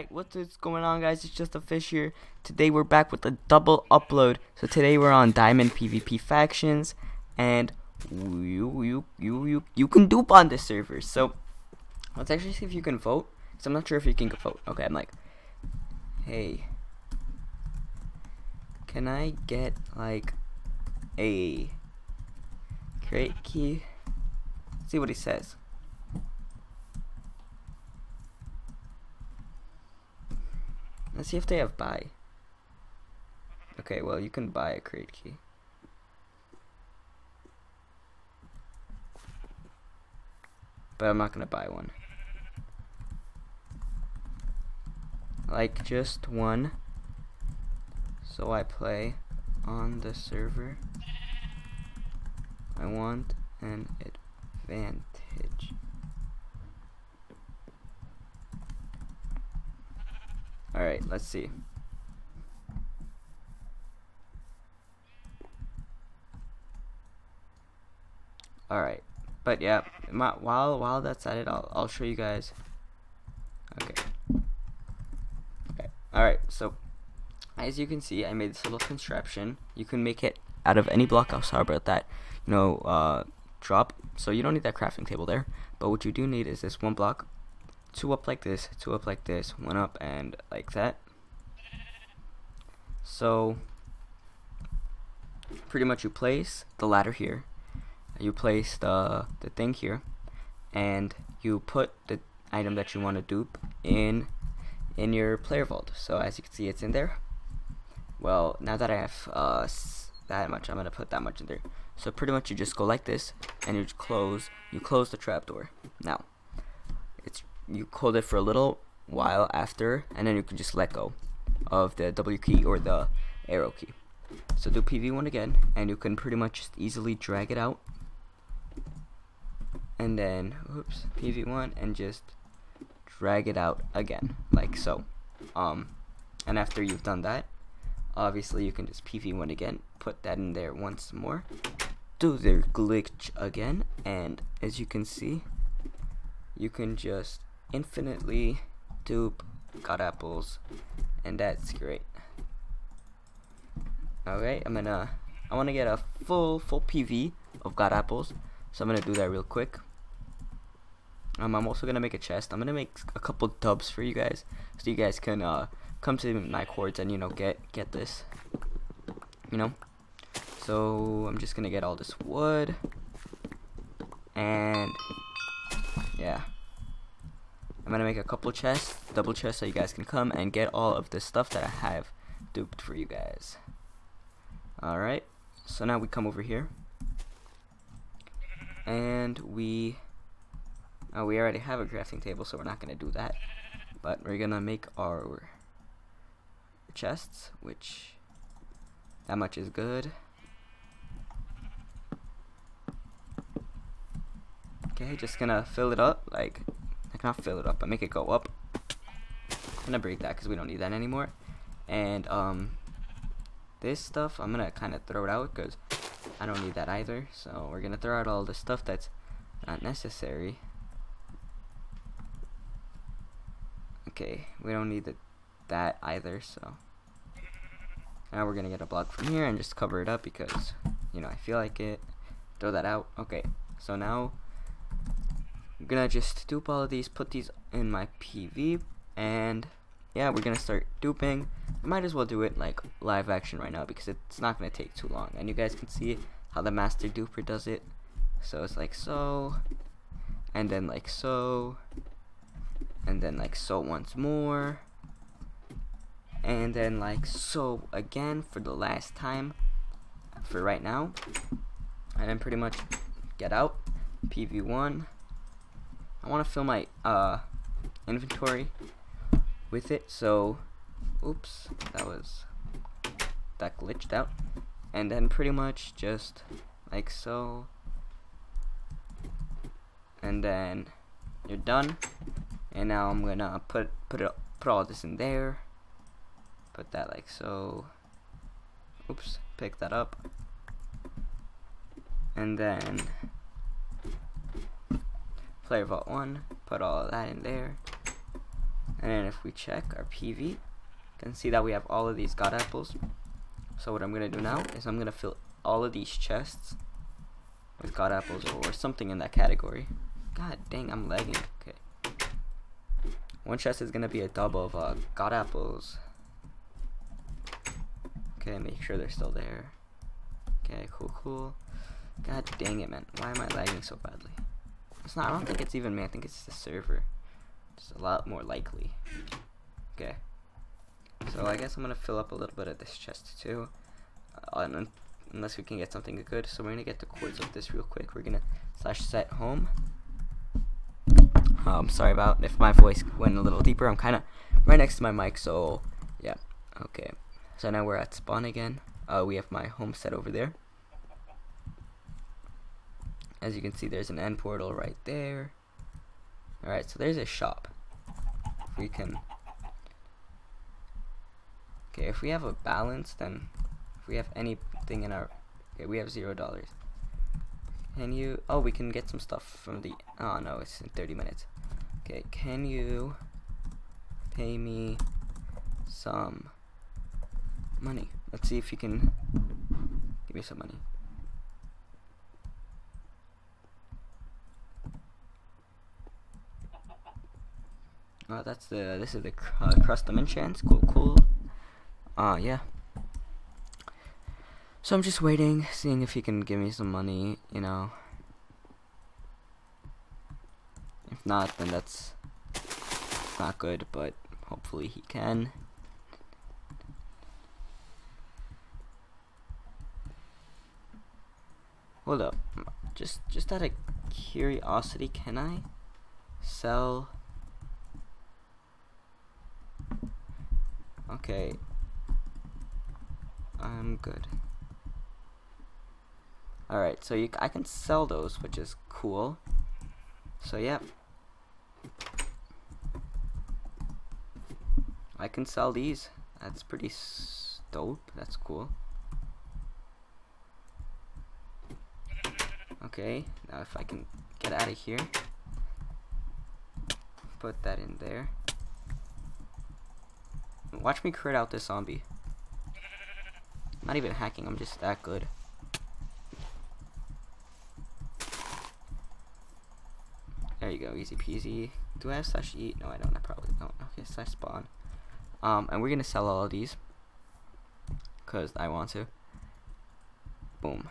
Alright, what's going on guys? It's just a fish here. Today we're back with a double upload. So today we're on Diamond PvP factions and you you you you you can dupe on this server. So let's actually see if you can vote. Cause I'm not sure if you can vote. Okay, I'm like, hey, can I get like a crate key? Let's see what he says. Let's see if they have buy. Okay, well, you can buy a crate key. But I'm not going to buy one. Like, just one. So I play on the server. I want an advantage. Alright, let's see. Alright, but yeah, my, while while that's at it, I'll, I'll show you guys. Okay. Okay, alright, so as you can see, I made this little contraption. You can make it out of any block. Sorry about that. You know, uh, drop. So you don't need that crafting table there. But what you do need is this one block two up like this, two up like this, one up and like that. So pretty much you place the ladder here, you place the the thing here, and you put the item that you want to dupe in in your player vault. So as you can see, it's in there. Well, now that I have uh, that much, I'm gonna put that much in there. So pretty much you just go like this, and you close you close the trapdoor. Now you hold it for a little while after and then you can just let go of the W key or the arrow key. So do PV1 again and you can pretty much just easily drag it out and then oops PV1 and just drag it out again like so um and after you've done that obviously you can just PV1 again put that in there once more do the glitch again and as you can see you can just infinitely dupe god apples and that's great. Okay I'm gonna I want to get a full full PV of god apples so I'm gonna do that real quick. Um, I'm also gonna make a chest. I'm gonna make a couple dubs for you guys so you guys can uh, come to my coords and you know get get this you know? So I'm just gonna get all this wood and yeah I'm gonna make a couple chests, double chests, so you guys can come and get all of the stuff that I have duped for you guys. Alright, so now we come over here. And we, oh, we already have a crafting table, so we're not gonna do that. But we're gonna make our chests, which that much is good. Okay, just gonna fill it up like cannot fill it up, but make it go up. I'm gonna break that because we don't need that anymore. And um, this stuff, I'm gonna kind of throw it out because I don't need that either. So we're gonna throw out all the stuff that's not necessary. Okay, we don't need the, that either, so. Now we're gonna get a block from here and just cover it up because, you know, I feel like it. Throw that out. Okay, so now I'm gonna just dupe all of these, put these in my PV, and yeah, we're gonna start duping. I might as well do it like live action right now because it's not gonna take too long, and you guys can see how the master duper does it. So it's like so, and then like so, and then like so once more, and then like so again for the last time for right now, and then pretty much get out PV1 I want to fill my uh, inventory with it. So, oops, that was that glitched out. And then pretty much just like so. And then you're done. And now I'm gonna put put it put all this in there. Put that like so. Oops, pick that up. And then player vault 1, put all of that in there. And then if we check our PV, you can see that we have all of these god apples. So what I'm gonna do now is I'm gonna fill all of these chests with god apples or something in that category. God dang, I'm lagging. Okay. One chest is gonna be a double of uh, god apples. Okay, make sure they're still there. Okay, cool, cool. God dang it, man. Why am I lagging so badly? It's not, I don't think it's even me. I think it's the server. It's a lot more likely. Okay. So I guess I'm going to fill up a little bit of this chest too. Uh, unless we can get something good. So we're to get the coords of this real quick. We're going to slash set home. I'm um, sorry about if my voice went a little deeper. I'm kind of right next to my mic, so yeah. Okay. So now we're at spawn again. Uh, we have my home set over there. As you can see, there's an end portal right there. Alright, so there's a shop. If we can... Okay, if we have a balance, then... If we have anything in our... Okay, we have zero dollars. Can you... Oh, we can get some stuff from the... Oh, no, it's in 30 minutes. Okay, can you... Pay me... Some... Money. Let's see if you can... Give me some money. Uh, that's the this is the uh, custom enchants. Cool, cool. Uh, yeah. So I'm just waiting, seeing if he can give me some money. You know. If not, then that's not good. But hopefully he can. Hold up. Just just out of curiosity, can I sell Okay. I'm good. Alright, so you, I can sell those, which is cool. So, yeah. I can sell these. That's pretty dope. That's cool. Okay, now if I can get out of here. Put that in there. Watch me crit out this zombie. Not even hacking, I'm just that good. There you go, easy peasy. Do I have slash eat? No, I don't. I probably don't. Okay, slash spawn. Um, and we're gonna sell all of these. Cause I want to. Boom.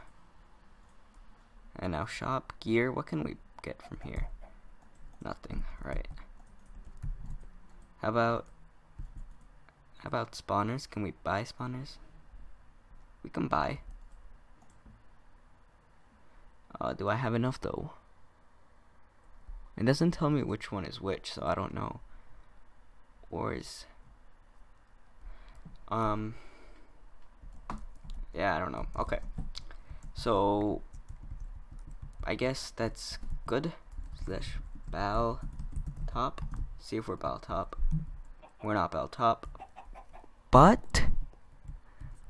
And now shop, gear, what can we get from here? Nothing, right. How about how about spawners? Can we buy spawners? We can buy. Uh, do I have enough though? It doesn't tell me which one is which, so I don't know. Or is... Um... Yeah, I don't know. Okay. So... I guess that's good. Slash Bal top. See if we're Bal top. We're not Bal top but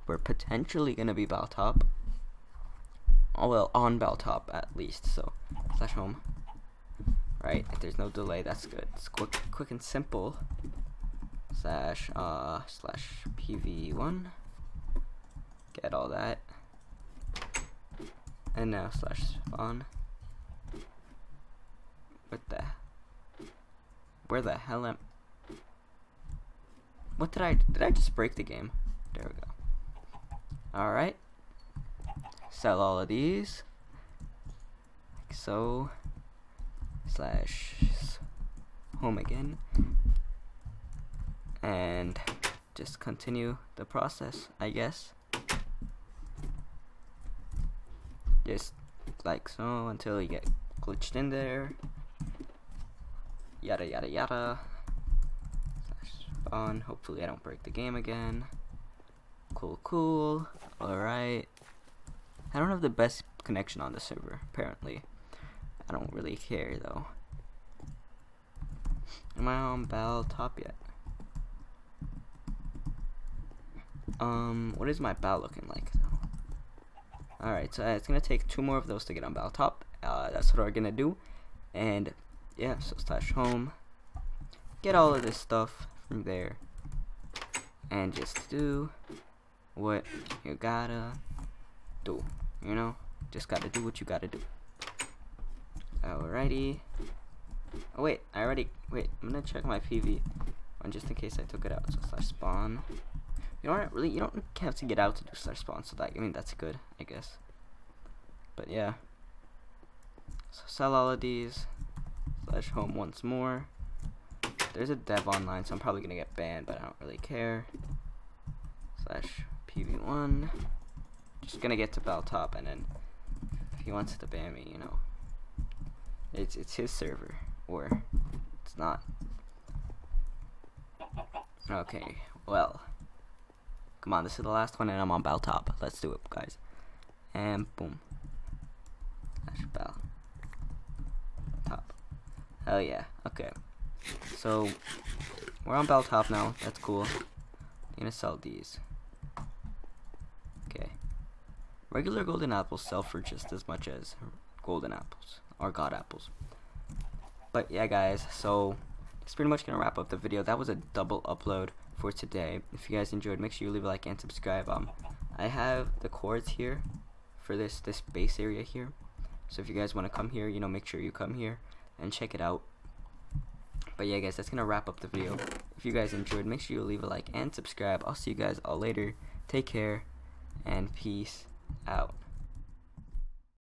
we're potentially gonna be Bal top. Oh well, on Bal top at least. So slash home. Right, if there's no delay, that's good. It's quick, quick and simple. Slash uh slash pv1. Get all that. And now slash spawn. What the? Where the hell am? What did I, did I just break the game? There we go. Alright. Sell all of these. Like so. Slash home again. And just continue the process, I guess. Just like so until you get glitched in there. Yada yada yada on. Hopefully I don't break the game again. Cool, cool. Alright. I don't have the best connection on the server, apparently. I don't really care, though. Am I on Bal top yet? Um, what is my Bal looking like? Alright, so uh, it's gonna take two more of those to get on Bal top. Uh, that's what we're gonna do. And, yeah, so slash home. get all of this stuff from there and just do what you gotta do you know? Just gotta do what you gotta do. Alrighty. Oh wait I already wait I'm gonna check my PV on just in case I took it out so slash spawn. You don't really you don't have to get out to do slash spawn so that I mean that's good I guess. But yeah. So sell all of these slash home once more there's a dev online, so I'm probably gonna get banned, but I don't really care. Slash PV1. Just gonna get to Bal top, and then if he wants to ban me, you know, it's it's his server, or it's not. Okay, well, come on, this is the last one, and I'm on Bal top. Let's do it, guys. And boom. Slash Bal. Top. Hell yeah. Okay. So, we're on bal top now. That's cool. I'm gonna sell these. Okay. Regular golden apples sell for just as much as golden apples. Or god apples. But yeah, guys. So, that's pretty much gonna wrap up the video. That was a double upload for today. If you guys enjoyed, make sure you leave a like and subscribe. Um, I have the coords here for this this base area here. So if you guys want to come here, you know, make sure you come here and check it out. But yeah, guys, that's going to wrap up the video. If you guys enjoyed, make sure you leave a like and subscribe. I'll see you guys all later. Take care, and peace out.